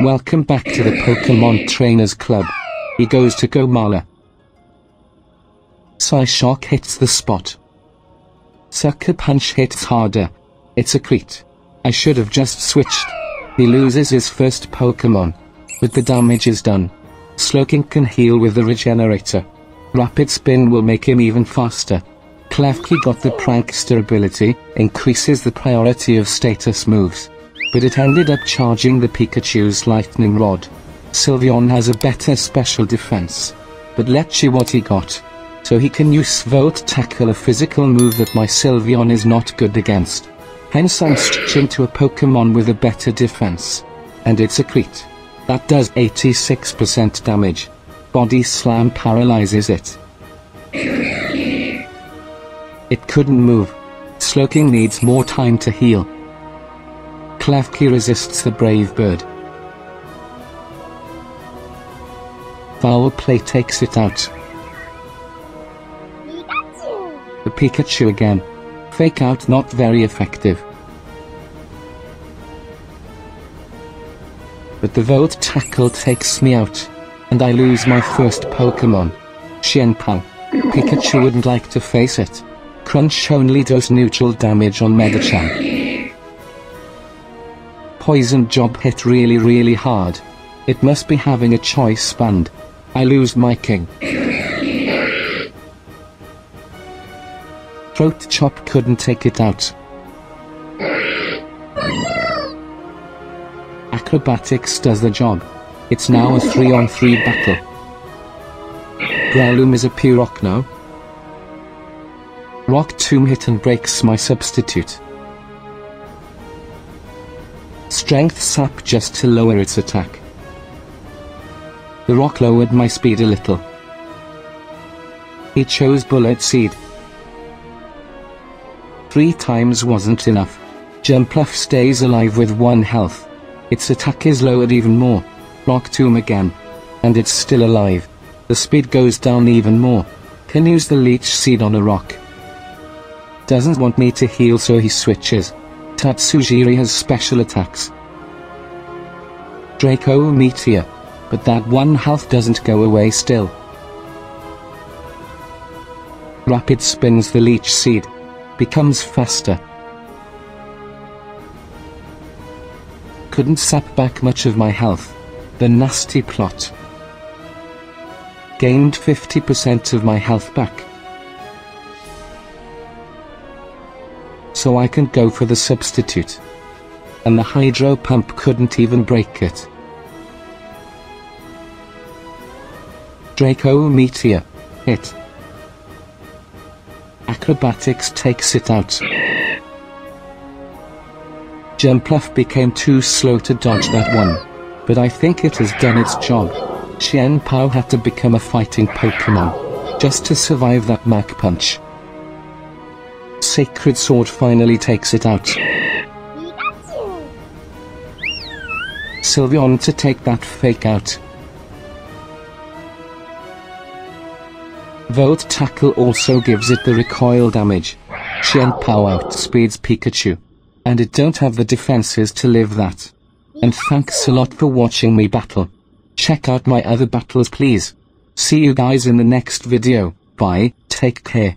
Welcome back to the Pokemon Trainers Club. He goes to Gomala. Psyshock hits the spot. Sucker Punch hits harder. It's a crit. I should have just switched. He loses his first Pokemon. But the damage is done. Slowking can heal with the Regenerator. Rapid Spin will make him even faster. Klefki got the Prankster ability, increases the priority of status moves. But it ended up charging the Pikachu's Lightning Rod. Sylveon has a better special defense. But let's see what he got. So he can use Volt Tackle a physical move that my Sylveon is not good against. Hence I'm switching to a Pokemon with a better defense. And it's a crit. That does 86% damage. Body Slam paralyzes it. It couldn't move. Slowking needs more time to heal. Klefki resists the brave bird. Foul play takes it out. The Pikachu again. Fake out not very effective. But the Volt Tackle takes me out. And I lose my first Pokemon. Chien-Pao. Pikachu wouldn't like to face it. Crunch only does neutral damage on Medicham. Poison Jab hit really really hard. It must be having a choice band. I lose my king. Throat chop couldn't take it out. Acrobatics does the job. It's now a 3 on 3 battle. Breloom is a Pyrockno. Rock Tomb hit and breaks my substitute. Strength sap just to lower its attack. The rock lowered my speed a little. It chose Bullet Seed. Three times wasn't enough. Jumpluff stays alive with one health. Its attack is lowered even more. Rock Tomb again. And it's still alive. The speed goes down even more. Can use the Leech Seed on a rock. Doesn't want me to heal so he switches. Tatsugiri has special attacks. Draco Meteor. But that one health doesn't go away still. Rapid spins the Leech Seed. Becomes faster. Couldn't sap back much of my health. The nasty plot. Gained 50% of my health back. So I can go for the substitute. And the hydro pump couldn't even break it. Draco Meteor. Hit. Acrobatics takes it out. Jumpluff became too slow to dodge that one. But I think it has done its job. Chien-Pao had to become a fighting Pokemon. Just to survive that Mach Punch. Sacred Sword finally takes it out. Sylveon to take that fake out. Volt Tackle also gives it the recoil damage. Chien-Pao outspeeds Pikachu. And it don't have the defenses to live that. And thanks a lot for watching me battle. Check out my other battles please. See you guys in the next video. Bye, take care.